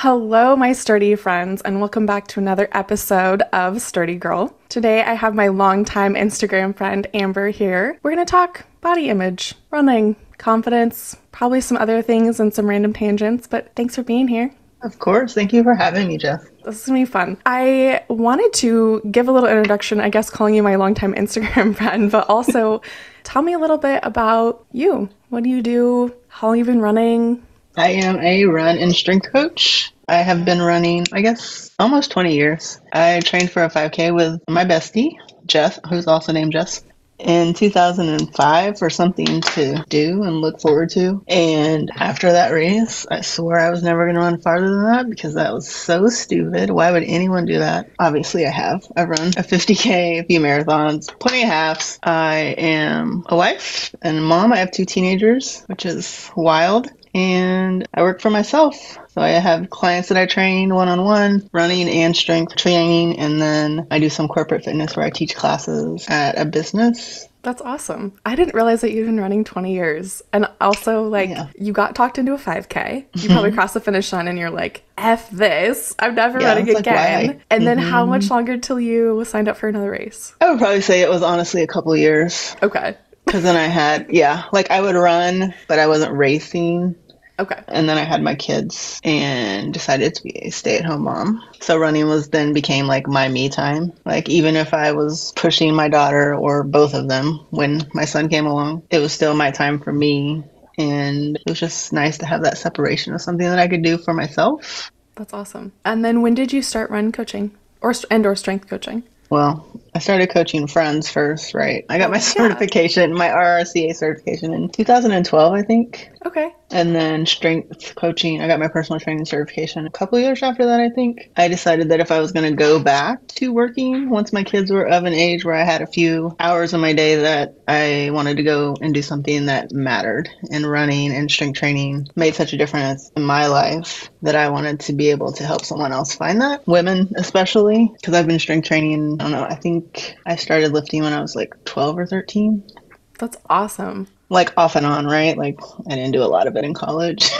Hello, my sturdy friends, and welcome back to another episode of Sturdy Girl. Today, I have my longtime Instagram friend Amber here. We're going to talk body image, running, confidence, probably some other things and some random tangents, but thanks for being here. Of course. Thank you for having me, Jess. This is gonna be fun. I wanted to give a little introduction, I guess calling you my longtime Instagram friend, but also tell me a little bit about you. What do you do? How long you been running? I am a run and strength coach. I have been running, I guess, almost 20 years. I trained for a 5K with my bestie, Jess, who's also named Jess in 2005 for something to do and look forward to. And after that race, I swore I was never going to run farther than that because that was so stupid. Why would anyone do that? Obviously, I have. I've run a 50K, a few marathons, plenty of halves. I am a wife and mom. I have two teenagers, which is wild. And I work for myself. So I have clients that I train one on one, running and strength training, and then I do some corporate fitness where I teach classes at a business. That's awesome. I didn't realize that you've been running 20 years. And also, like, yeah. you got talked into a 5K. You probably crossed the finish line and you're like, F this. I'm never yeah, running again. Like, and then mm-hmm. how much longer till you signed up for another race? I would probably say it was honestly a couple years. Okay. Because then I had, yeah, like I would run, but I wasn't racing. Okay. And then I had my kids and decided to be a stay at home mom. So running was then became like my me time. Like even if I was pushing my daughter or both of them when my son came along, it was still my time for me. And it was just nice to have that separation of something that I could do for myself. That's awesome. And then when did you start run coaching or and or strength coaching? Well, I started coaching friends first, right? I got my certification, my RRCA certification in 2012, I think. Okay. And then strength coaching, I got my personal training certification a couple years after that, I think. I decided that if I was going to go back to working once my kids were of an age where I had a few hours in my day that I wanted to go and do something that mattered. And running and strength training made such a difference in my life that I wanted to be able to help someone else find that. Women, especially, because I've been strength training, I don't know, I think I started lifting when I was like 12 or 13. That's awesome like off and on, right? Like I didn't do a lot of it in college.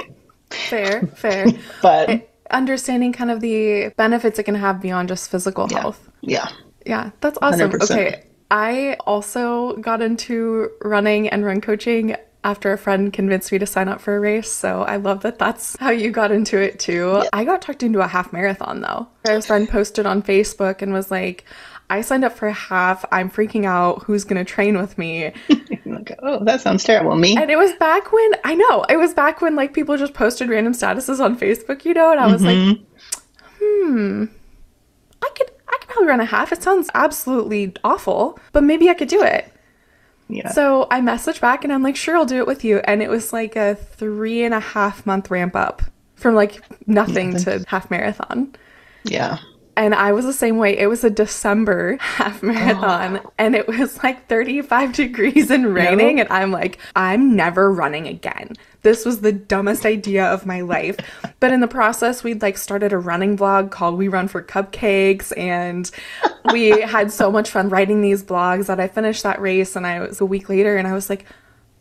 fair, fair. but understanding kind of the benefits it can have beyond just physical yeah, health. Yeah. Yeah, that's awesome. 100%. Okay. I also got into running and run coaching after a friend convinced me to sign up for a race. So I love that that's how you got into it too. Yeah. I got talked into a half marathon though. A friend posted on Facebook and was like, I signed up for a half. I'm freaking out. Who's going to train with me? oh, that sounds terrible. Me? And it was back when, I know, it was back when like people just posted random statuses on Facebook, you know? And I was mm-hmm. like, hmm, I could, I could probably run a half. It sounds absolutely awful, but maybe I could do it. Yeah. So I messaged back and I'm like, sure, I'll do it with you. And it was like a three and a half month ramp up from like nothing, nothing. to half marathon. Yeah and I was the same way. It was a December half marathon oh. and it was like 35 degrees and raining. No. And I'm like, I'm never running again. This was the dumbest idea of my life. But in the process, we'd like started a running blog called We Run for Cupcakes. And we had so much fun writing these blogs that I finished that race. And I was a week later and I was like,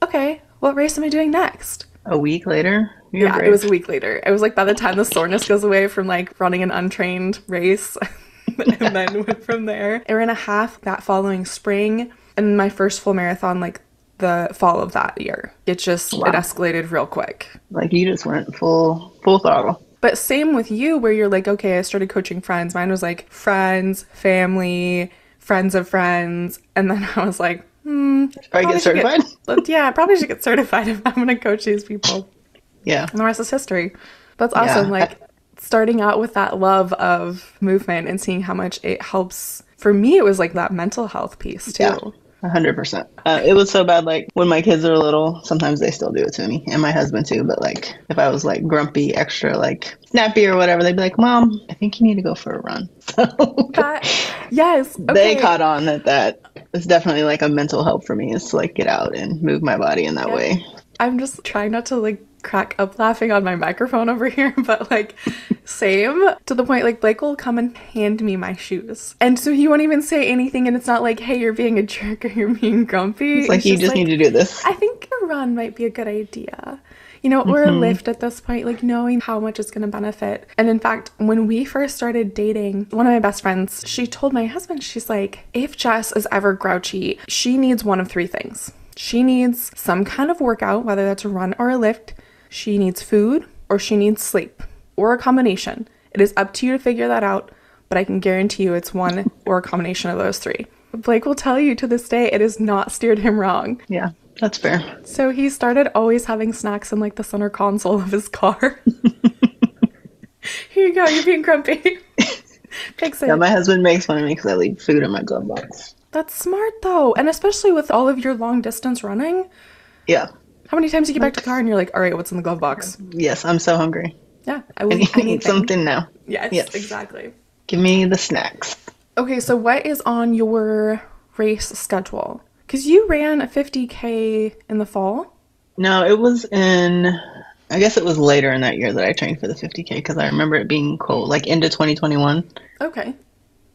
okay, what race am I doing next? A week later? You're yeah, it was a week later. It was like by the time the soreness goes away from like running an untrained race. and then went from there. I ran a half that following spring and my first full marathon like the fall of that year. It just wow. it escalated real quick. Like you just went full full throttle. But same with you where you're like, okay, I started coaching friends. Mine was like friends, family, friends of friends. And then I was like, hmm. Probably get certified? Get, yeah, I probably should get certified if I'm gonna coach these people. Yeah. And the rest is history. That's awesome. Yeah. Like starting out with that love of movement and seeing how much it helps. For me, it was like that mental health piece too. Yeah. 100%. Uh, it was so bad, like, when my kids are little, sometimes they still do it to me, and my husband too. But, like, if I was, like, grumpy, extra, like, snappy or whatever, they'd be like, Mom, I think you need to go for a run. So, that, yes. Okay. They caught on that that is definitely, like, a mental help for me is to, like, get out and move my body in that yeah. way. I'm just trying not to, like, crack up laughing on my microphone over here, but like same to the point like Blake will come and hand me my shoes. And so he won't even say anything and it's not like, hey, you're being a jerk or you're being grumpy. It's like it's you just, just like, need to do this. I think a run might be a good idea. you know, or a mm-hmm. lift at this point, like knowing how much it's going to benefit. And in fact, when we first started dating, one of my best friends, she told my husband, she's like, if Jess is ever grouchy, she needs one of three things. She needs some kind of workout, whether that's a run or a lift. She needs food or she needs sleep or a combination. It is up to you to figure that out, but I can guarantee you it's one or a combination of those three. Blake will tell you to this day it has not steered him wrong. Yeah, that's fair. So he started always having snacks in like the center console of his car. Here you go, you're being grumpy. Fix it. Yeah, my husband makes fun of me because I leave food in my glove box. That's smart though. And especially with all of your long distance running. Yeah. How many times you get back to the car and you're like, all right, what's in the glove box? Yes, I'm so hungry. Yeah, I I will need, eat anything. something now. Yes, Yes. exactly. Give me the snacks. Okay, so what is on your race schedule? Because you ran a 50K in the fall. No, it was in. I guess it was later in that year that I trained for the 50k because I remember it being cold, like into 2021. Okay.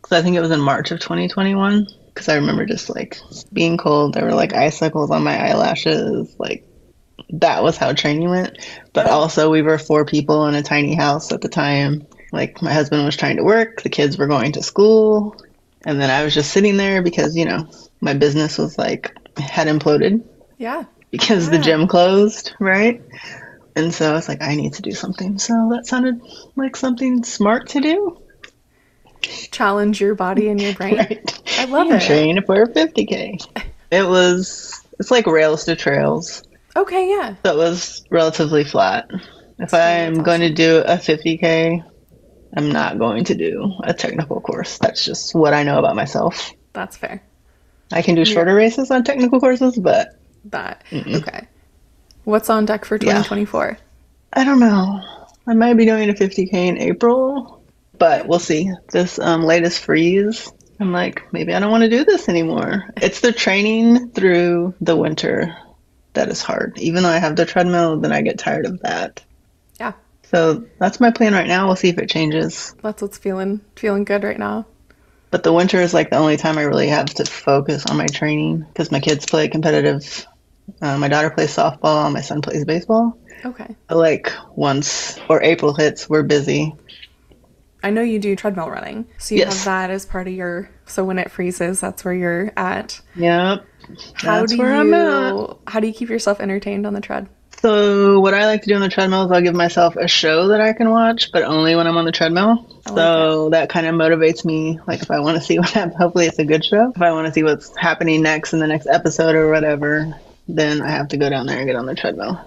Because I think it was in March of 2021. Because I remember just like being cold. There were like icicles on my eyelashes. Like that was how training went. But Yeah. also, we were four people in a tiny house at the time. Like my husband was trying to work, the kids were going to school, and then I was just sitting there because you know my business was like had imploded Yeah. because the gym closed, right? And so I was like, I need to do something. So that sounded like something smart to do. Challenge your body and your brain. Right. I love And it. Train for 50K. It was, it's like rails to trails. Okay, yeah. So it was relatively flat. If I'm going to do a 50K, I'm not going to do a technical course. That's just what I know about myself. That's fair. I can do shorter races on technical courses, but That. Okay. What's on deck for 2024? I don't know. I might be doing a 50k in April, but we'll see. This um, latest freeze, I'm like, maybe I don't want to do this anymore. It's the training through the winter that is hard. Even though I have the treadmill, then I get tired of that. Yeah. So that's my plan right now. We'll see if it changes. That's what's feeling feeling good right now. But the winter is like the only time I really have to focus on my training because my kids play competitive. Uh, my daughter plays softball, my son plays baseball. Okay. But, like once or April hits, we're busy. I know you do treadmill running. So you Yes. have that as part of your so when it freezes, that's where you're at. Yep. How That's do where you I'm at. how do you keep yourself entertained on the tread? So what I like to do on the treadmill is I'll give myself a show that I can watch, but only when I'm on the treadmill. Like so that kind of motivates me. Like if I want to see what happens, hopefully it's a good show. If I want to see what's happening next in the next episode or whatever, then I have to go down there and get on the treadmill.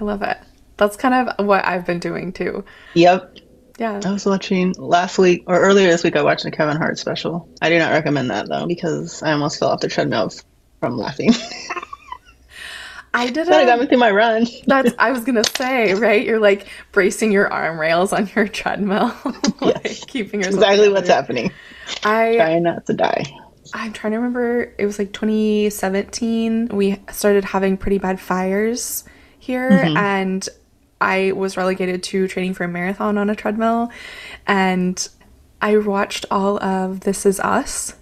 I love it. That's kind of what I've been doing too. Yep. Yeah. I was watching last week or earlier this week. I watched the Kevin Hart special. I do not recommend that though because I almost fell off the treadmill from laughing. I did that got me through my run. that's I was gonna say, right? You're like bracing your arm rails on your treadmill. like Yes. keeping yourself Exactly what's happening. I Trying not to die. I'm trying to remember. It was like 2017. We started having pretty bad fires here, mm-hmm. and I was relegated to training for a marathon on a treadmill. And I watched all of This Is Us.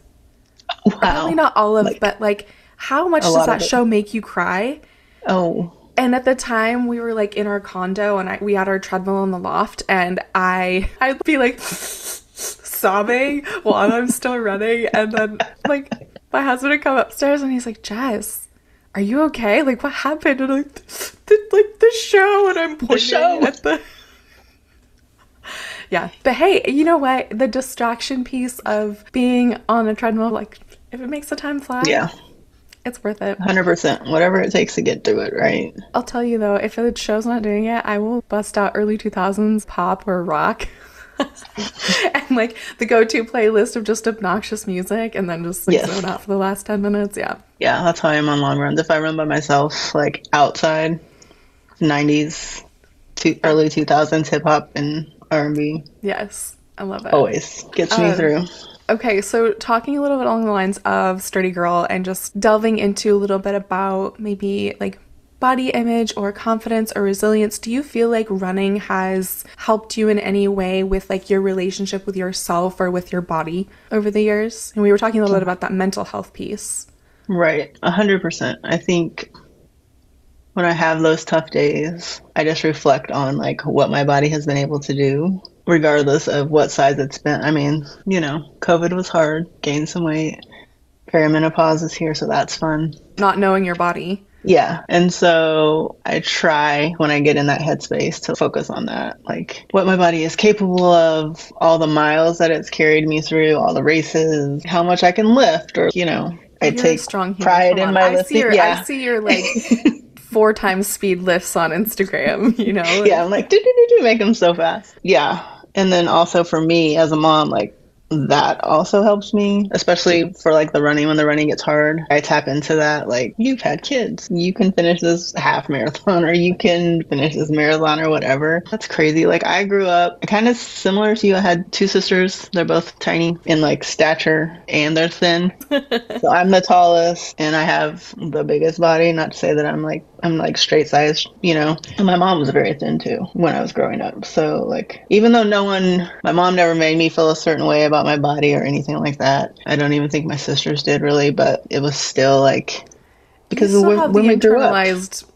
Wow. Probably not all of, Like, but like, how much does that show make you cry? Oh, And at the time, we were like in our condo, and I, we had our treadmill in the loft, and I I'd be like sobbing while I'm still running, and then like my husband would come upstairs, and he's like, "Jess, are you okay? Like, what happened?" And I'm like, the, like the show, and I'm pointing show. at the. Yeah, but hey, you know what? The distraction piece of being on a treadmill, like, if it makes the time fly, yeah, it's worth it. hundred percent. Whatever it takes to get through it, right? I'll tell you though, if the show's not doing it, I will bust out early 2000s pop or rock. and like the go-to playlist of just obnoxious music and then just like Yes. zone out for the last 10 minutes. Yeah. Yeah, that's how I am on long runs. If I run by myself, like outside, nineties, to early two thousands hip hop and R and B Yes. I love it. always gets me Um, through. Okay, so talking a little bit along the lines of Sturdy Girl and just delving into a little bit about maybe like body image or confidence or resilience, do you feel like running has helped you in any way with like your relationship with yourself or with your body over the years? And we were talking a little bit about that mental health piece. Right, a hundred percent. I think when I have those tough days, I just reflect on like what my body has been able to do, regardless of what size it's been. I mean, you know, COVID was hard, gained some weight, perimenopause is here, so that's fun. Not knowing your body. Yeah. And so I try when I get in that headspace to focus on that, like what my body is capable of, all the miles that it's carried me through, all the races, how much I can lift, or, you know, I You're take strong pride in on. my I see your, yeah. I see your like four times speed lifts on Instagram. You know. yeah, I'm like, do, do, do, do, make them so fast. Yeah. And then also for me as a mom, like, that also helps me, especially for like the running when the running gets hard. I tap into that, like, you've had kids. You can finish this half marathon or you can finish this marathon or whatever. That's crazy. Like, I grew up kind of similar to you. I had two sisters. They're both tiny in like stature and they're thin. so I'm the tallest and I have the biggest body. Not to say that I'm like, I'm like straight sized, you know. And my mom was very thin too when I was growing up. So, like, even though no one, my mom never made me feel a certain way about my body or anything like that. I don't even think my sisters did really, but it was still like, because you still when, have when the we grew up.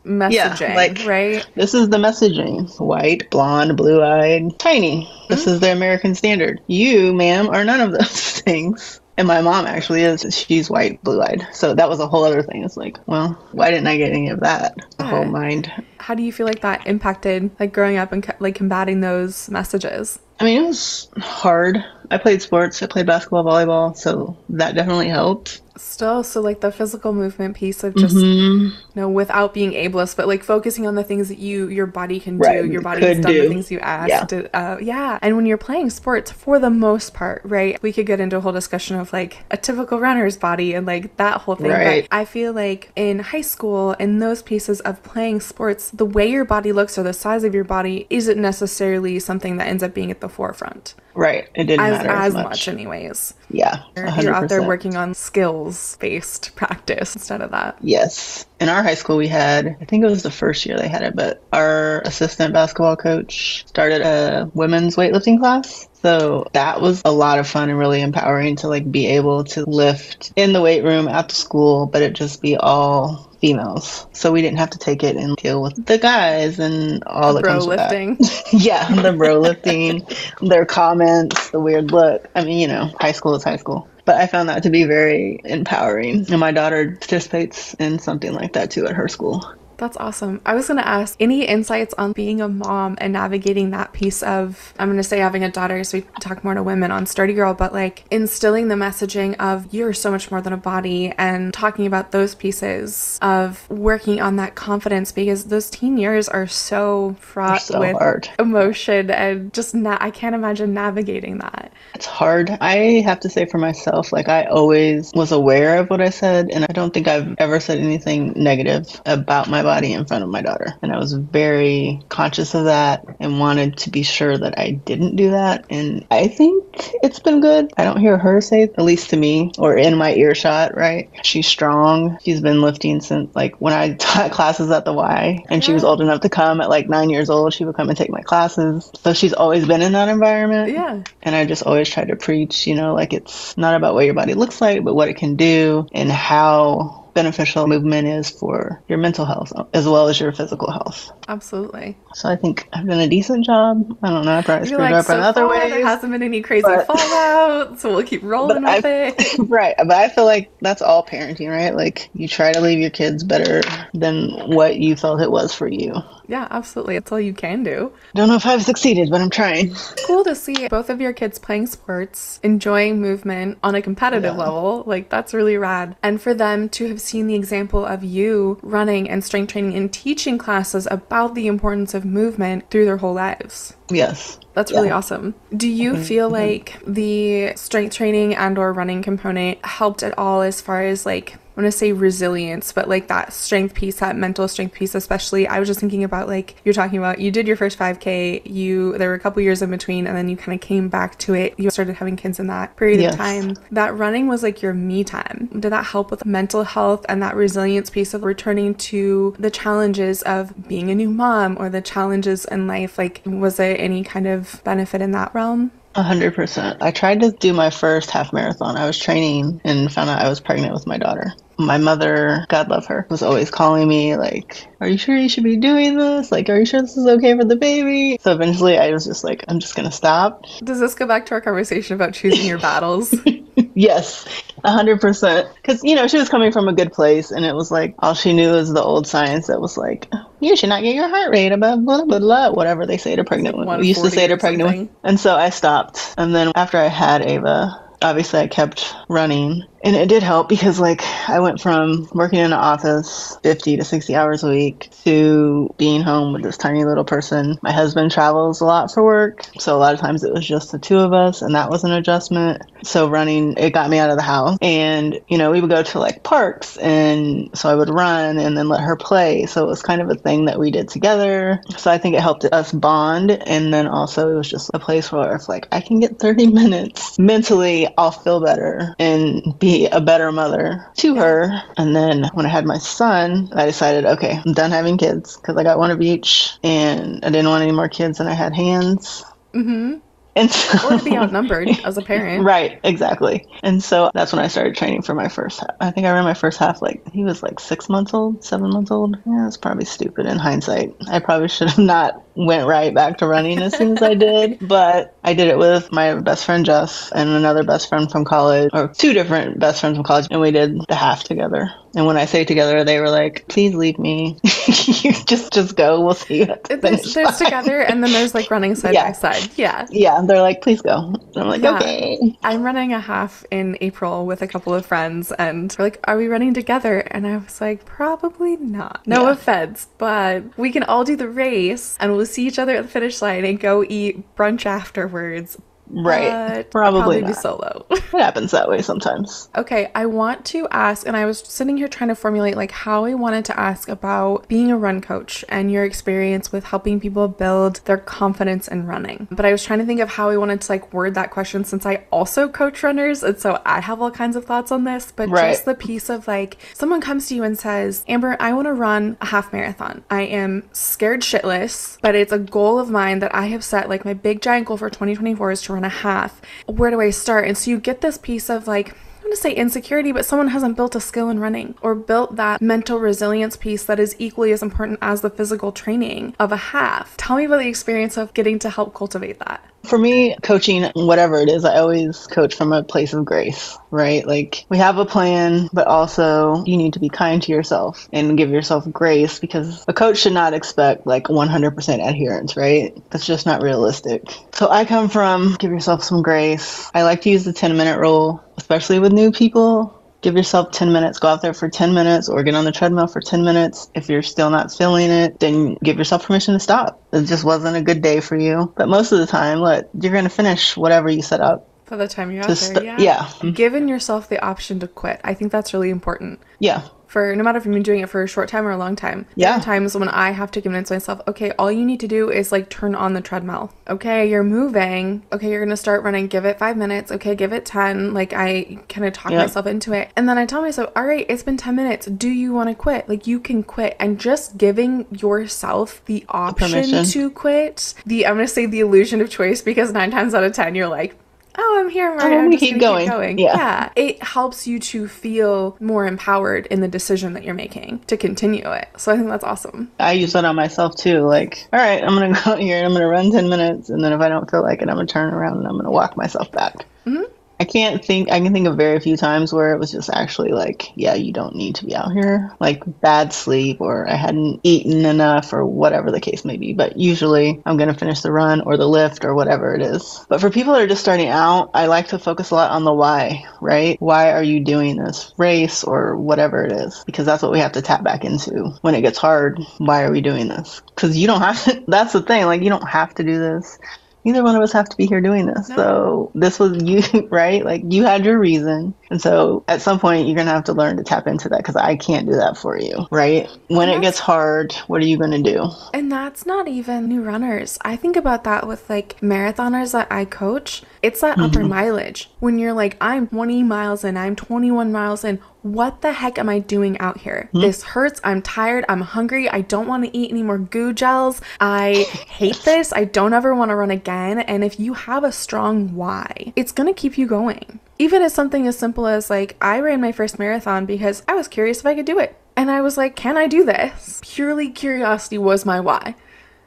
messaging, like- right? This is the messaging. White, blonde, blue eyed, tiny. This mm-hmm. is the American standard. You, ma'am, are none of those things. And my mom actually is. She's white, blue eyed. So that was a whole other thing. It's like, well, why didn't I get any of that? The whole mind. How do you feel like that impacted like growing up and like combating those messages? I mean, it was hard. I played sports. I played basketball, volleyball. So that definitely helped. Still, so like the physical movement piece of just Mm-hmm. you know without being ableist, but like focusing on the things that you your body can Right, do, your body has done do. the things you asked. Yeah. to- uh, yeah. And when you're playing sports, for the most part, right? We could get into a whole discussion of like a typical runner's body and like that whole thing. Right. But I feel like in high school, in those pieces of playing sports, the way your body looks or the size of your body isn't necessarily something that ends up being at the forefront Right. It didn't as matter as as much. much. anyways. Yeah. You're, you're out there working on skills based practice instead of that. Yes. In our high school, we had, I think it was the first year they had it, but our assistant basketball coach started a women's weightlifting class. So that was a lot of fun and really empowering to like be able to lift in the weight room at the school, but it just be all females. So we didn't have to take it and deal with the guys and all that Bro comes with that. lifting. yeah, the bro lifting, their comments, the weird look. I mean, you know, high school is high school. But I found that to be very empowering. And my daughter participates in something like that too at her school. That's awesome. I was going to ask any insights on being a mom and navigating that piece of, I'm going to say having a daughter, so we talk more to women on Sturdy Girl, but like instilling the messaging of you're so much more than a body and talking about those pieces of working on that confidence because those teen years are so fraught so with hard. emotion and just na- I can't imagine navigating that. It's hard. I have to say for myself, like I always was aware of what I said, and I don't think I've ever said anything negative about my body in front of my daughter. And I was very conscious of that and wanted to be sure that I didn't do that. And I think it's been good. I don't hear her say, at least to me, or in my earshot, right? She's strong. She's been lifting since like when I taught classes at the Y, and she was old enough to come at like nine years old. She would come and take my classes. So she's always been in that environment. Yeah. And I just always try to preach, you know, like it's not about what your body looks like, but what it can do and how beneficial movement is for your mental health as well as your physical health. Absolutely. So I think I've done a decent job. I don't know, I probably screwed like, up so in other ways. there hasn't been any crazy but- fallout, so we'll keep rolling with I- it. right. But I feel like that's all parenting, right? Like you try to leave your kids better than what you felt it was for you. Yeah, absolutely. It's all you can do. Don't know if I've succeeded, but I'm trying. Cool to see both of your kids playing sports, enjoying movement on a competitive Yeah. level. Like, that's really rad. And for them to have seen the example of you running and strength training and teaching classes about the importance of movement through their whole lives. Yes. That's really awesome. Do you mm-hmm. feel mm-hmm. like the strength training and or running component helped at all as far as like I want to say resilience, but like that strength piece, that mental strength piece especially. I was just thinking about like you're talking about you did your first 5k, you there were a couple years in between and then you kind of came back to it. You started having kids in that period Yes. of time. That running was like your me time. Did that help with mental health and that resilience piece of returning to the challenges of being a new mom or the challenges in life? Like was there any kind of benefit in that realm? A hundred percent. I tried to do my first half marathon. I was training and found out I was pregnant with my daughter. My mother, God love her, was always calling me like, "Are you sure you should be doing this? Like, are you sure this is okay for the baby?" So eventually, I was just like, "I'm just gonna stop." Does this go back to our conversation about choosing your battles? yes, a hundred percent. Because you know she was coming from a good place, and it was like all she knew was the old science that was like, oh, "You should not get your heart rate above blah blah blah," whatever they say to pregnant women. We used to say to pregnant women. And so I stopped, and then after I had Ava. Obviously, I kept running, and it did help because, like, I went from working in an office 50 to 60 hours a week to being home with this tiny little person. My husband travels a lot for work, so a lot of times it was just the two of us, and that was an adjustment. So running, it got me out of the house. And, you know, we would go to like parks, and so I would run and then let her play. So it was kind of a thing that we did together. So I think it helped us bond. And then also, it was just a place where if like I can get 30 minutes mentally, I'll feel better and be a better mother to her. And then when I had my son, I decided, okay, I'm done having kids because I got one of each and I didn't want any more kids and I had hands. mm-hmm. And so, Or to be outnumbered as a parent. Right, exactly. And so that's when I started training for my first half. I think I ran my first half like he was like six months old, seven months old. Yeah, it's probably stupid in hindsight. I probably should have not went right back to running as soon as I did. But I did it with my best friend Jess and another best friend from college, or two different best friends from college, and we did the half together. And when I say together, they were like, "Please leave me. you just just go. We'll see you the There's, there's together and then there's like running side Yeah. by side. Yeah. Yeah, they're like, "Please go." And I'm like, Yeah. "Okay." I'm running a half in April with a couple of friends, and we're like, Are we running together? And I was like, Probably not. No Yeah. offense, but we can all do the race and we'll see each other at the finish line and go eat brunch afterwards. Right. but I'll Probably be solo. It happens that way sometimes. Okay, I want to ask, and I was sitting here trying to formulate like how I wanted to ask about being a run coach and your experience with helping people build their confidence in running. But I was trying to think of how I wanted to like word that question since I also coach runners, and so I have all kinds of thoughts on this. But Right. just the piece of like someone comes to you and says, Amber, I want to run a half marathon. I am scared shitless, but it's a goal of mine that I have set. Like my big giant goal for 2024 is to run a half. Where do I start? And so you get this piece of like, I want to say insecurity, but someone hasn't built a skill in running or built that mental resilience piece that is equally as important as the physical training of a half. Tell me about the experience of getting to help cultivate that. For me, coaching, whatever it is, I always coach from a place of grace, right? Like we have a plan, but also you need to be kind to yourself and give yourself grace because a coach should not expect like 100% adherence, right? That's just not realistic. So I come from give yourself some grace. I like to use the 10 minute rule, especially with new people. Give yourself 10 minutes. Go out there for 10 minutes or get on the treadmill for 10 minutes. If you're still not feeling it, then give yourself permission to stop. It just wasn't a good day for you. But most of the time, look, you're going to finish whatever you set up By the time you're out to there, st- yeah. yeah. Giving yourself the option to quit. I think that's really important. Yeah. For no matter if you've been doing it for a short time or a long time. Yeah. times when I have to convince myself, okay, all you need to do is like turn on the treadmill. Okay, you're moving. Okay, you're gonna start running. Give it five minutes. Okay, give it 10. Like I kind of talk myself into it. And then I tell myself, all right, it's been 10 minutes. Do you want to quit? Like you can quit. And just giving yourself the option permission. to quit, the, I'm gonna say the illusion of choice because nine times out of 10, you're like, Oh, I'm here. I'm gonna oh, just keep gonna keep going. Yeah. yeah, it helps you to feel more empowered in the decision that you're making to continue it. So I think that's awesome. I use that on myself too. Like, all right, I'm going to go out here and I'm going to run 10 minutes. And then if I don't feel like it, I'm going to turn around and I'm going to walk myself back. Mm-hmm. I can't think, I can think of very few times where it was just actually like, yeah, you don't need to be out here. Like bad sleep or I hadn't eaten enough or whatever the case may be. But usually I'm going to finish the run or the lift or whatever it is. But for people that are just starting out, I like to focus a lot on the why, right? Why are you doing this race or whatever it is? Because that's what we have to tap back into when it gets hard. Why are we doing this? Because you don't have to, that's the thing. Like, you don't have to do this neither one of us have to be here doing this. No. So this was you, right? Like you had your reason. And so at some point you're going to have to learn to tap into that because I can't do that for you, right? When it gets hard, what are you going to do? And that's not even new runners. I think about that with like marathoners that I coach. It's that upper mm-hmm. mileage. When you're like, I'm 20 miles in, I'm 21 miles in. what the heck am I doing out here? Hmm? This hurts. I'm tired. I'm hungry. I don't want to eat any more GU gels. I hate this. I don't ever want to run again. And if you have a strong why, it's going to keep you going. Even as something as simple as like, I ran my first marathon because I was curious if I could do it. And I was like, can I do this? Purely curiosity was my why.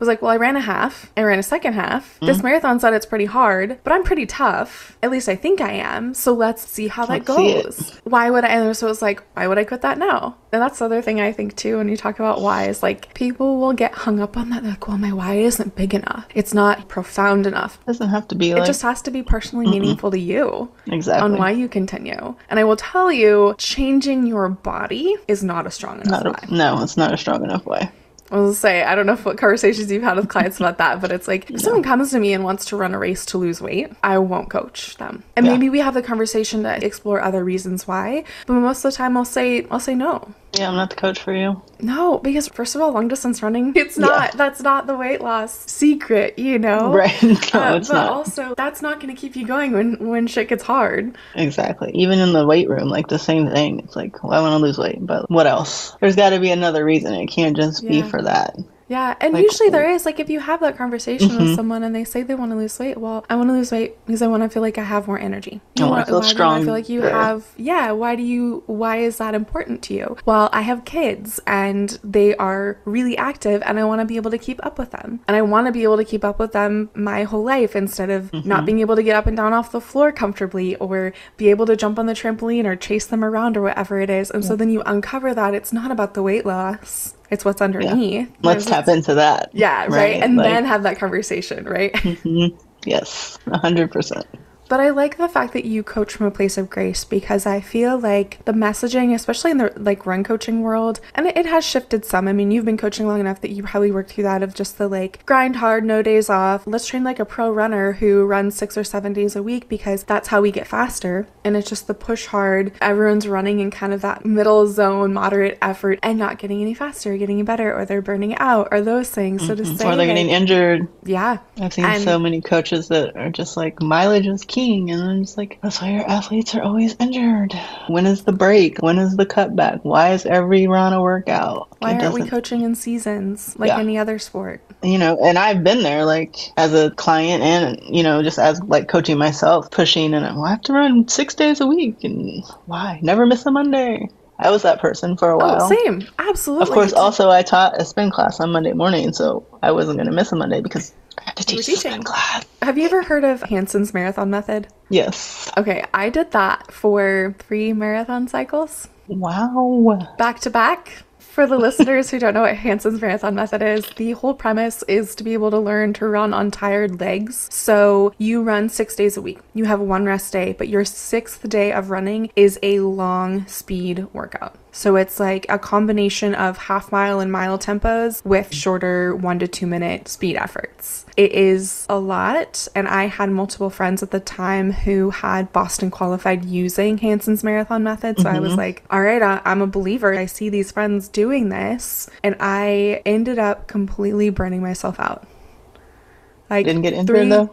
Was like, well, I ran a half. I ran a second half. This Mm-hmm. marathon said it's pretty hard, but I'm pretty tough. At least I think I am. So let's see how that Let's it. goes. Why would I? And so it was like, why would I quit that now? And that's the other thing I think too when you talk about why is like people will get hung up on that. Like, well, my why isn't big enough. It's not profound enough. doesn't have to be It just has to be personally meaningful to you exactly. on why you continue. And I will tell you, changing your body is not a strong enough a, no, it's not a strong enough way. I was gonna say, I don't know what conversations you've had with clients about that, but it's like if someone comes to me and wants to run a race to lose weight, I won't coach them. And Yeah. maybe we have the conversation to explore other reasons why. But most of the time I'll say I'll say no. Yeah, I'm not the coach for you. No, because first of all, long distance running, it's not that's not the weight loss secret, you know? Right. No, Uh, it's but not. also that's not gonna keep you going when when shit gets hard. Exactly. Even in the weight room, like the same thing. It's like, well, I want to lose weight, but what else? There's got to be another reason. It can't just be for that. Yeah, and Like- usually there is like if you have that conversation Mm-hmm. with someone and they say they want to lose weight, well, I want to lose weight because I want to feel like I have more energy. I wanna wanna- feel why do I feel like you Yeah. have yeah. Why do you? Why is that important to you? Well, I have kids and they are really active, and I want to be able to keep up with them, and I want to be able to keep up with them my whole life instead of Mm-hmm. not being able to get up and down off the floor comfortably or be able to jump on the trampoline or chase them around or whatever it is. And so then you uncover that it's not about the weight loss. It's what's underneath. Let's tap into that. yeah, right. And Like, then have that conversation, right? Mm-hmm. yes, a hundred percent. But I like the fact that you coach from a place of grace because I feel like the messaging, especially in the like run coaching world, and it, it has shifted some. I mean, you've been coaching long enough that you probably worked through that of just the like grind hard, no days off. Let's train like a pro runner who runs six or seven days a week because that's how we get faster. And it's just the push hard. Everyone's running in kind of that middle zone, moderate effort, and not getting any faster, getting better, or they're burning out, or those things. So to mm-hmm. say, Or they're getting injured. yeah, I've seen And- so many coaches that are just like mileage is king, and I'm just like, that's why your athletes are always injured. When is the break? When is the cutback? Why is every run a workout? Why aren't we coaching in seasons like Yeah. any other sport? you know and i've been there like as a client and you know just as like coaching myself pushing and well, i have to run six days a week and why never miss a monday i was that person for a oh, while Oh, same. Absolutely. of course also i taught a spin class on monday morning so i wasn't going to miss a monday because to were teach the teaching. spin Have you ever heard of Hanson's marathon method? yes Okay, I did that for three marathon cycles wow back to back. For the listeners who don't know what Hanson's marathon method is, the whole premise is to be able to learn to run on tired legs. So you run six days a week. You have one rest day, but your sixth day of running is a long speed workout. So it's like a combination of half mile and mile tempos with shorter one to two minute speed efforts. It is a lot, and I had multiple friends at the time who had Boston qualified using Hanson's marathon method. So I was mm-hmm. like, all right, I- I'm a believer. I see these friends doing this, and I ended up completely burning myself out. Like didn't get injured three- though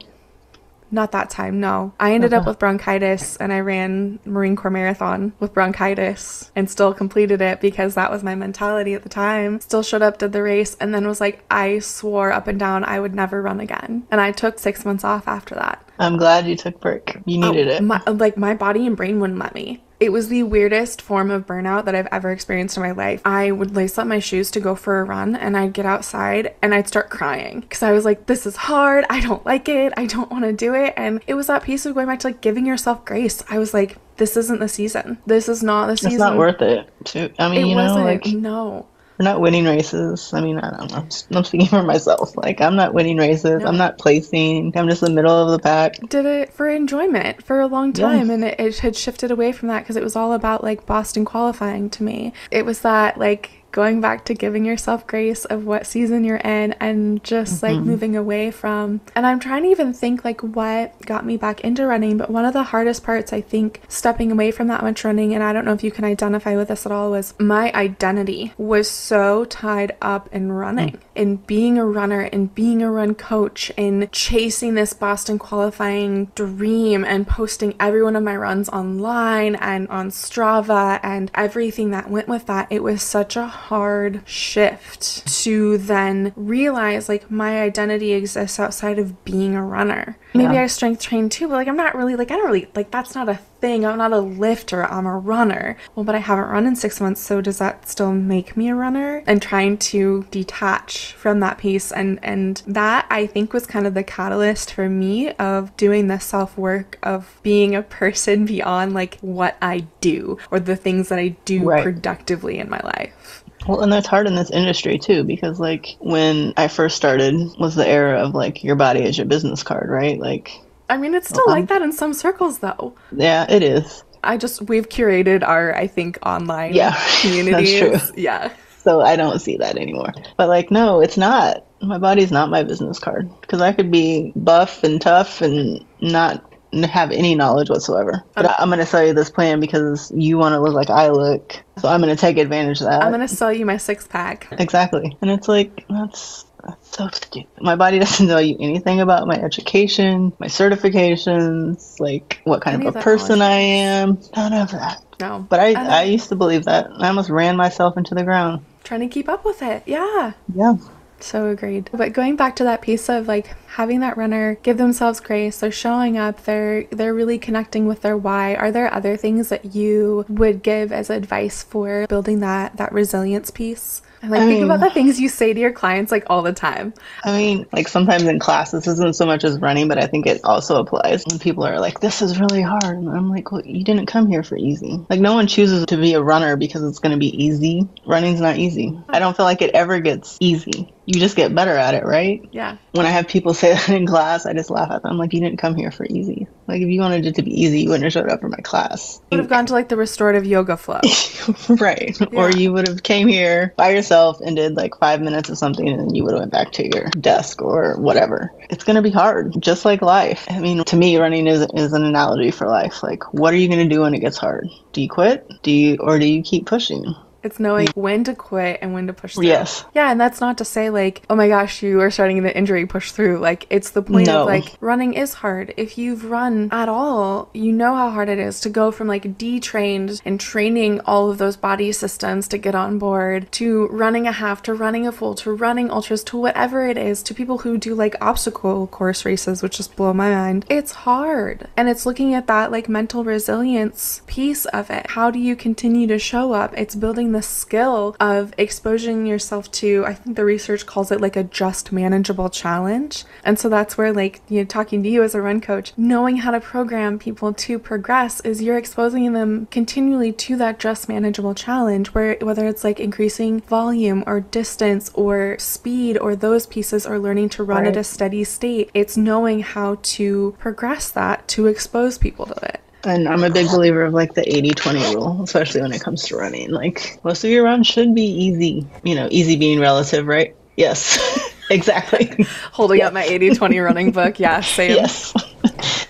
not that time, no. I ended up with bronchitis and I ran Marine Corps Marathon with bronchitis and still completed it because that was my mentality at the time. Still showed up, did the race, and then was like, I swore up and down I would never run again. And I took six months off after that. i'm glad you took break you needed oh, it Oh, My, like my body and brain wouldn't let me. It was the weirdest form of burnout that I've ever experienced in my life. I would lace up my shoes to go for a run and I'd get outside and I'd start crying because I was like, this is hard. I don't like it. I don't want to do it. And it was that piece of going back to like giving yourself grace. I was like, this isn't the season. This is not the season. it's not worth it to i mean it you know wasn't. like no. We're not winning races. I mean, I don't know. I'm, I'm speaking for myself. Like, I'm not winning races. No. I'm not placing. I'm just the middle of the pack. did it for enjoyment for a long Yeah. time and it, it had shifted away from that because it was all about like boston qualifying to me it was that like going back to giving yourself grace of what season you're in and just like mm-hmm. moving away from and i'm trying to even think like what got me back into running but one of the hardest parts i think stepping away from that much running and i don't know if you can identify with this at all was my identity was so tied up in running in being a runner and being a run coach and chasing this Boston qualifying dream and posting every one of my runs online and on Strava and everything that went with that, it was such a hard shift to then realize like my identity exists outside of being a runner. Maybe Yeah. I strength train too, but like I'm not really like I don't really like that's not a thing. I'm not a lifter. I'm a runner. Well, but I haven't run in six months, so does that still make me a runner? And trying to detach from that piece and and that I think was kind of the catalyst for me of doing the self work of being a person beyond like what I do or the things that I do Right. productively in my life. Well, and that's hard in this industry too, because like when I first started was the era of like your body is your business card, right? Like, I mean, it's still like uh-huh. that in some circles though. yeah, it is. I just we've curated our I think online Yeah, that's true. Yeah. So I don't see that anymore. But like, no, it's not. My body's not my business card because I could be buff and tough and not have any knowledge whatsoever. But I- I'm going to sell you this plan because you want to look like I look. So I'm going to take advantage of that. I'm gonna sell you my six pack. Exactly. And it's like, that's, that's so stupid. My body doesn't tell you anything about my education, my certifications, like what kind Any of a person I am. None of that. No. But I, And I used to believe that. I almost ran myself into the ground. trying to keep up with it. Yeah. Yeah. So agreed. But going back to that piece of like having that runner give themselves grace, they're showing up, they're they're really connecting with their why. Are there other things that you would give as advice for building that that resilience piece? And like I think mean- about the things you say to your clients like all the time. I mean, like sometimes in class, this isn't so much as running, but I think it also applies when people are like, this is really hard. And I'm like, well, you didn't come here for easy. Like, no one chooses to be a runner because it's going to be easy. Running's not easy. I don't feel like it ever gets easy. You just get better at it, right? Yeah. When I have people say that in class, I just laugh at them. like, you didn't come here for easy. Like, if you wanted it to be easy, you wouldn't have showed up for my class. You would have gone to like the restorative yoga flow. right. Or you would have came here by yourself and did like five minutes of something and then you would have went back to your desk or whatever. It's going to be hard, just like life. I mean, to me, running is, is an analogy for life. Like, what are you going to do when it gets hard? Do you quit? Do you, or do you keep pushing? It's knowing when to quit and when to push through. Yes. Yeah, and that's not to say like, oh my gosh, you are starting the injury, push through. Like it's the point No. of like running is hard. If you've run at all, you know how hard it is to go from like detrained and training all of those body systems to get on board to running a half to running a full to running ultras to whatever it is to people who do like obstacle course races, which just blow my mind. It's hard. And it's looking at that like mental resilience piece of it. How do you continue to show up? It's building the skill of exposing yourself to, I think the research calls it like a just manageable challenge. And so that's where, like, you know, talking to you as a run coach, knowing how to program people to progress is you're exposing them continually to that just manageable challenge, where whether it's like increasing volume or distance or speed or those pieces or learning to run at a steady state, it's knowing how to progress that to expose people to it. And I'm a big believer of like the 80 20 rule, especially when it comes to running. Like, most of your runs should be easy. You know, easy being relative, right? Yes, exactly. Holding up my 80 20 running book. Yeah, same. Yes.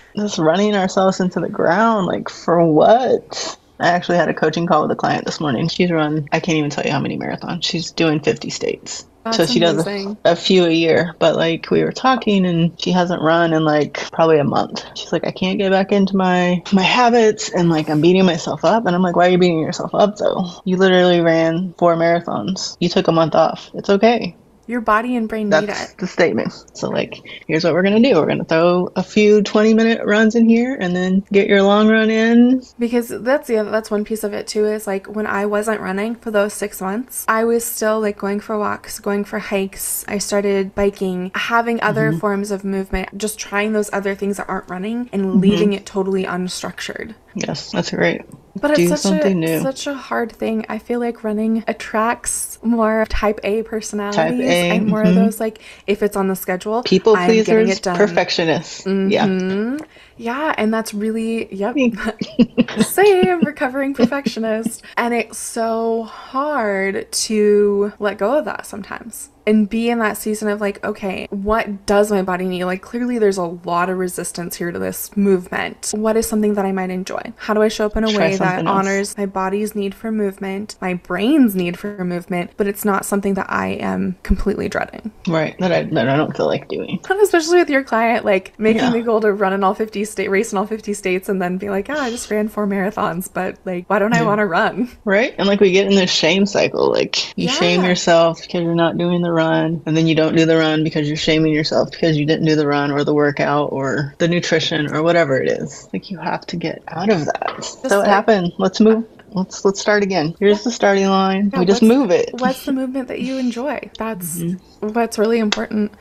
Just running ourselves into the ground, like for what? I actually had a coaching call with a client this morning. She's run, I can't even tell you how many marathons. She's doing 50 states. so That's she does a, a few a year. But like we were talking and she hasn't run in like probably a month. She's like, I can't get back into my my habits and like I'm beating myself up. And I'm like, why are you beating yourself up though? You literally ran four marathons. You took a month off. It's okay. Your body and brain need That's it. the statement. So, like, here's what we're going to do. We're going to throw a few 20 minute runs in here and then get your long run in. Because that's the other, that's one piece of it too is like when I wasn't running for those six months, I was still like going for walks, going for hikes. I started biking, having other mm-hmm. forms of movement, just trying those other things that aren't running and mm-hmm. leaving it totally unstructured. Yes, that's great. But Do it's such a new. such a hard thing. I feel like running attracts more type A personalities A, and more of mhm. those like if it's on the schedule, People I'm pleasers, it done. perfectionists. Yeah. Mhm. Yeah, and that's really, yep. Same, recovering perfectionist. And it's so hard to let go of that sometimes and be in that season of like, okay, what does my body need? Like, clearly there's a lot of resistance here to this movement. What is something that I might enjoy? How do I show up in a Try way that else. honors my body's need for movement, my brain's need for movement, but it's not something that I am completely dreading? Right. That I, that I don't feel like doing. Especially with your client, like making Yeah. the goal to run in all 50 state, race in all 50 states, and then be like, oh, I just ran four marathons, but like, why don't I want to run? Right? And like we get in this shame cycle. Like you shame yourself because you're not doing the run, and then you don't do the run because you're shaming yourself because you didn't do the run or the workout or the nutrition or whatever it is. Like you have to get out of that. so like- it happened. Let's move. Let's let's start again. Here's the starting line. Yeah, we just move it. What's the movement that you enjoy? That's Mm-hmm. what's really important.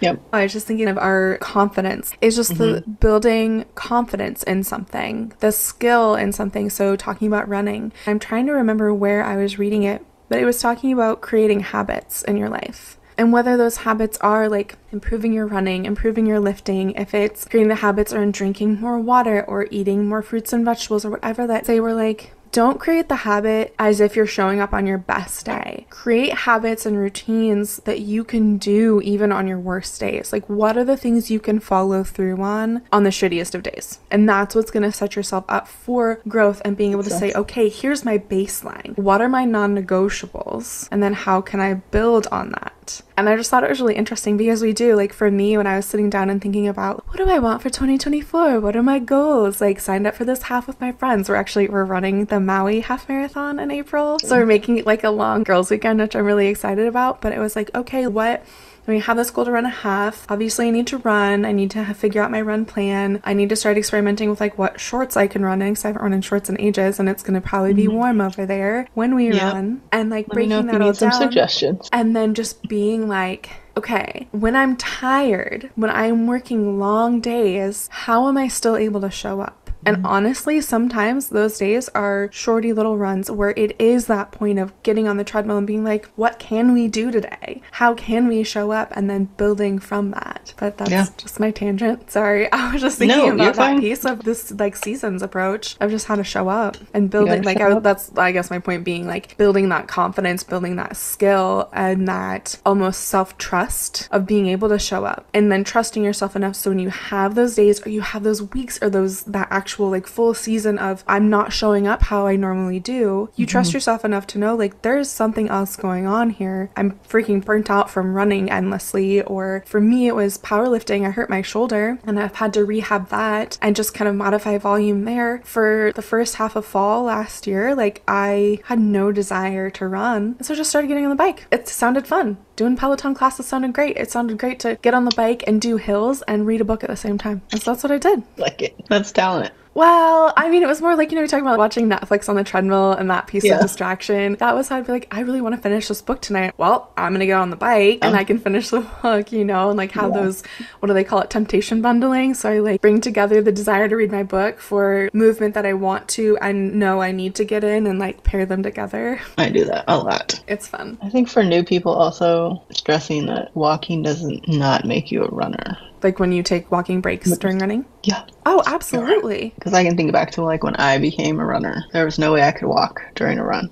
Yep. I was just thinking of our confidence. It's just the building confidence in something, the skill in something. So, talking about running, I'm trying to remember where I was reading it, but it was talking about creating habits in your life. And whether those habits are like improving your running, improving your lifting, if it's creating the habits around drinking more water or eating more fruits and vegetables or whatever that say we're like, don't create the habit as if you're showing up on your best day. Create habits and routines that you can do even on your worst days. Like, what are the things you can follow through on on the shittiest of days? And that's what's going to set yourself up for growth and being able to say, okay, here's my baseline. What are my non negotiables? And then how can I build on that? And I just thought it was really interesting because we do, like for me, when I was sitting down and thinking about what do I want for 2024? What are my goals? Like signed up for this half with my friends. We're actually we're running the Maui half marathon in April. So we're making it like a long girls weekend, which I'm really excited about. But it was like, okay, what we have this goal to run a half. Obviously, I need to run. I need to ha- figure out my run plan. I need to start experimenting with like what shorts I can run in because I haven't run in shorts in ages, and it's going to probably be mm-hmm. warm over there when we Yep. run. And like Let me know breaking if you that all need some down suggestions. and then just being like, okay, when I'm tired, when I'm working long days, how am I still able to show up? And honestly, sometimes those days are shorty little runs where it is that point of getting on the treadmill and being like, what can we do today? How can we show up? And then building from that. But that's Yeah. just my tangent. Sorry. I was just thinking No, about that fine. piece of this like seasons approach of just how to show up and building like I, that's I guess my point being like building that confidence, building that skill and that almost self-trust of being able to show up and then trusting yourself enough so when you have those days or you have those weeks or those that actual like full season of I'm not showing up how I normally do, you mm-hmm. trust yourself enough to know like there's something else going on here. I'm freaking burnt out from running endlessly or for me it was powerlifting. I hurt my shoulder and I've had to rehab that and just kind of modify volume there. For the first half of fall last year, like I had no desire to run. So I just started getting on the bike. It sounded fun. Doing Peloton classes sounded great. It sounded great to get on the bike and do hills and read a book at the same time. And so that's what I did. Like it. That's talent. Well, I mean, it was more like, you know, we talking about watching Netflix on the treadmill and that piece Yeah. of distraction. That was how I'd be like, I really want to finish this book tonight. Well, I'm going to get on the bike and I can finish the book, you know, and like have Yeah. those, what do they call it, temptation bundling. So I like bring together the desire to read my book for movement that I want to and know I need to get in and like pair them together. I do that a lot. It's fun. I think for new people, also stressing that walking doesn't not make you a runner. Like when you take walking breaks during running. Yeah. Oh, absolutely. Because I can think back to like when I became a runner. There was no way I could walk during a run.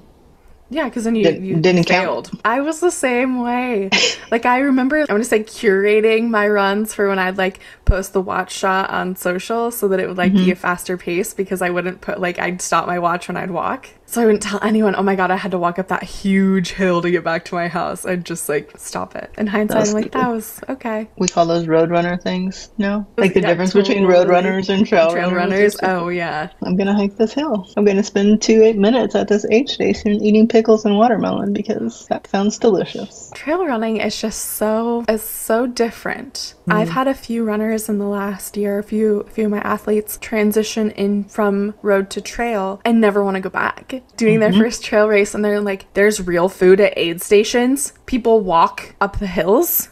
Yeah, because then you, Did- you didn't count. I was the same way. like I remember, I want to say curating my runs for when I'd like post the watch shot on social, so that it would like Mm-hmm. be a faster pace because I wouldn't put like I'd stop my watch when I'd walk. So I wouldn't tell anyone. Oh my god, I had to walk up that huge hill to get back to my house. I'd just like stop it. In hindsight, I'm like, that was okay. We call those road runner things. No? Like the Yeah, difference between road runners and trail, Trail runners. Oh yeah. I'm gonna hike this hill. I'm gonna spend two eight minutes at this aid station eating pickles and watermelon because that sounds delicious. Trail running is just so is so different. Hmm. I've had a few runners in the last year, a few a few of my athletes transition in from road to trail and never want to go back. Doing their mm-hmm. first trail race and they're like, "There's real food at aid stations. People walk up the hills.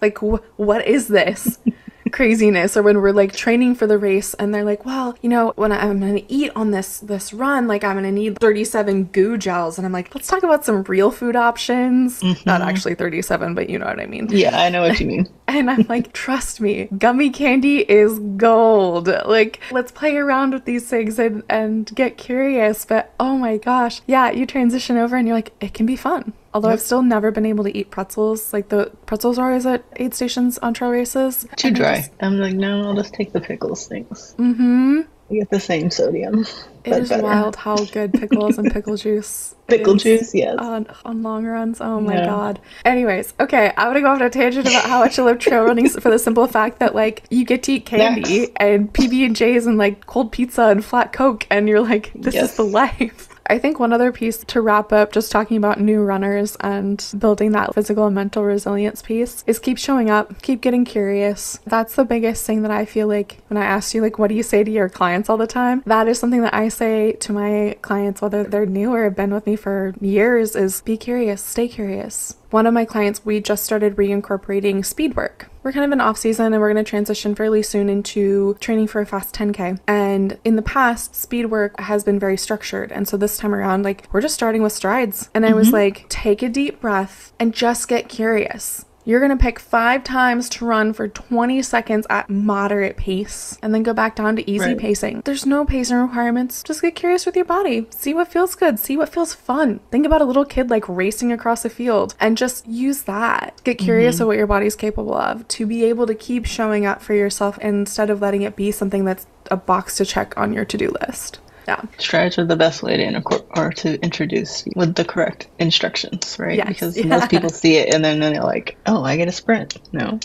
Like, wh- what is this?" craziness or when we're like training for the race and they're like, well, you know, when I'm going to eat on this this run, like I'm going to need 37 GU gels and I'm like, let's talk about some real food options. Not mm-hmm. actually 37, but you know what I mean. Yeah, I know what you mean. And I'm like, trust me, gummy candy is gold. Like, let's play around with these things and, and get curious. But oh my gosh, yeah, you transition over and you're like, it can be fun. Although I've still never been able to eat pretzels. Like the pretzels are always at aid stations on trail races. Too dry. just- I'm like, no, I'll just take the pickles things. Mm-hmm. You get the same sodium. It is better. wild how good pickles and pickle juice. Pickle juice, yes. On, on long runs. Oh my Yeah. god. Anyways, okay, I'm gonna go off on a tangent about how much I love trail running for the simple fact that like you get to eat candy Yes. and PB and J's and like cold pizza and flat Coke and you're like, this is the life. I think one other piece to wrap up, just talking about new runners and building that physical and mental resilience piece, is keep showing up, keep getting curious. That's the biggest thing that I feel like when I ask you, like, what do you say to your clients all the time? That is something that I say to my clients, whether they're new or have been with me for years, is be curious, stay curious. One of my clients, we just started reincorporating speed work. We're kind of in off season and we're going to transition fairly soon into training for a fast 10K. And in the past, speed work has been very structured. And so this time around, like, we're just starting with strides. And I was mm-hmm. like, take a deep breath and just get curious. You're gonna pick five times to run for 20 seconds at moderate pace and then go back down to easy Right. pacing. There's no pacing requirements. Just get curious with your body. See what feels good. See what feels fun. Think about a little kid like racing across a field and just use that. Get curious mm-hmm. of what your body's capable of to be able to keep showing up for yourself instead of letting it be something that's a box to check on your to do list. Yeah. Strides are the best way to incorporate or to introduce with the correct instructions, right? Yes, because yeah. most people see it and then, then they're like, "Oh, I get a sprint." No,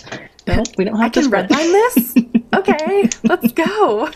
no, we don't have I to can sprint. redline this? okay, let's go.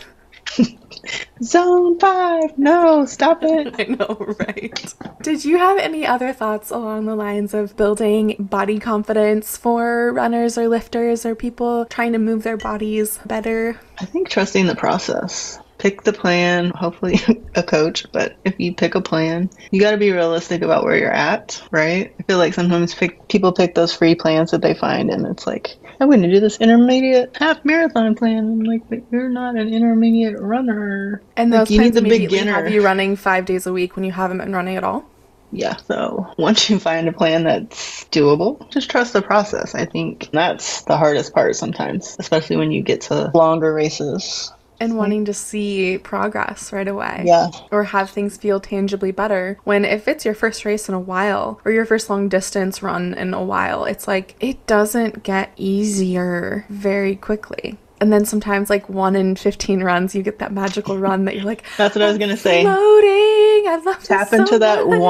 Zone five. No, stop it. I know, right? Did you have any other thoughts along the lines of building body confidence for runners or lifters or people trying to move their bodies better? I think trusting the process. Pick the plan, hopefully a coach, but if you pick a plan, you got to be realistic about where you're at, right? I feel like sometimes pick, people pick those free plans that they find and it's like, I'm going to do this intermediate half marathon plan. I'm like, but you're not an intermediate runner. And Like, those you plans need the beginner. have you running five days a week when you haven't been running at all? Yeah, so once you find a plan that's doable, just trust the process. I think that's the hardest part sometimes, especially when you get to longer races. And wanting to see progress right away. Yeah. Or have things feel tangibly better. When if it's your first race in a while or your first long distance run in a while, it's like it doesn't get easier very quickly. And then sometimes, like one in 15 runs, you get that magical run that you're like, That's what I was going to say. Floating. I love Tap this so into that much."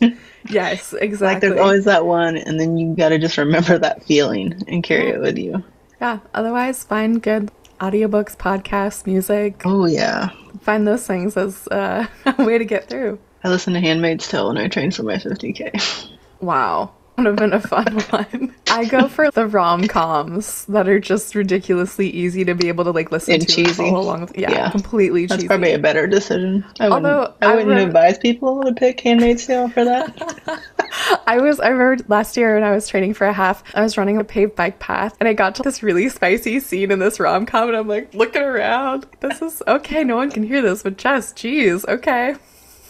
one. Yes, exactly. like there's always that one, and then you got to just remember that feeling and carry it with you. yeah. Otherwise, find good audiobooks, podcasts, music. Oh, yeah. Find those things as uh, a way to get through. I listen to Handmaid's Tale when I train for my 50K. Wow. Would have been a fun one. I go for the rom coms that are just ridiculously easy to be able to like listen And to cheesy. follow along with. Yeah, Yeah. completely That's cheesy. probably a better decision. I wouldn't, Although, I I wouldn't advise people to pick Handmaid's Tale for that. I was I remember last year when I was training for a half, I was running a paved bike path and I got to this really spicy scene in this rom com and I'm like looking around. This is okay, no one can hear this, but Jess, geez, okay.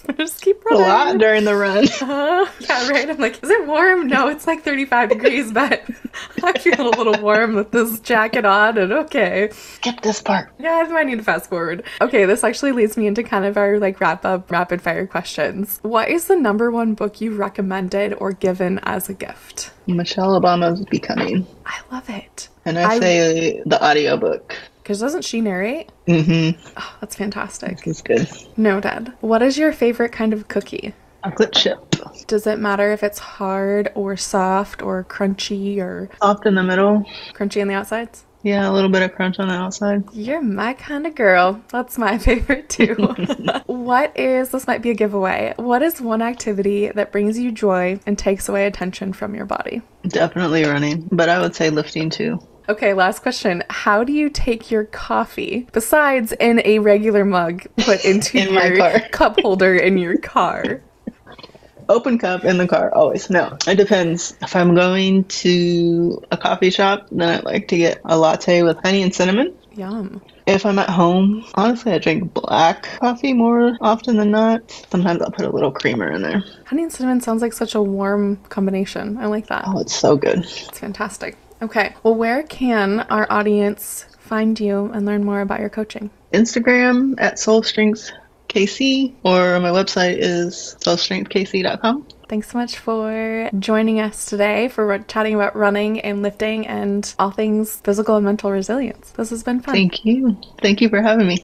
Just keep running. a lot during the run. Uh, yeah, right. I'm like, is it warm? No, it's like 35 degrees, but I feel a little warm with this jacket on and okay. Skip this part. Yeah, I might need to fast forward. Okay, this actually leads me into kind of our like wrap up rapid fire questions. What is the number one book you recommended or given as a gift? Michelle Obama's Becoming. I love it. And I, I- say the audiobook. Because doesn't she narrate? Mm-hmm. Oh, that's fantastic. It's good. Noted. What is your favorite kind of cookie? Chocolate chip. Does it matter if it's hard or soft or crunchy or Soft in the middle. crunchy on the outsides? Yeah, a little bit of crunch on the outside. You're my kind of girl. That's my favorite too. what is, this might be a giveaway, what is one activity that brings you joy and takes away attention from your body? Definitely running. But I would say lifting too. Okay, last question. How do you take your coffee, besides in a regular mug, put into In your cup holder in your car? Open cup in the car, always. No, it depends. If I'm going to a coffee shop, then I like to get a latte with honey and cinnamon. Yum. If I'm at home, honestly, I drink black coffee more often than not. Sometimes I'll put a little creamer in there. Honey and cinnamon sounds like such a warm combination. I like that. Oh, it's so good. It's fantastic. Okay. Well, where can our audience find you and learn more about your coaching? Instagram at Soul Strength KC, or my website is soulstrengthkc.com. Thanks so much for joining us today for chatting about running and lifting and all things physical and mental resilience. This has been fun. Thank you. Thank you for having me.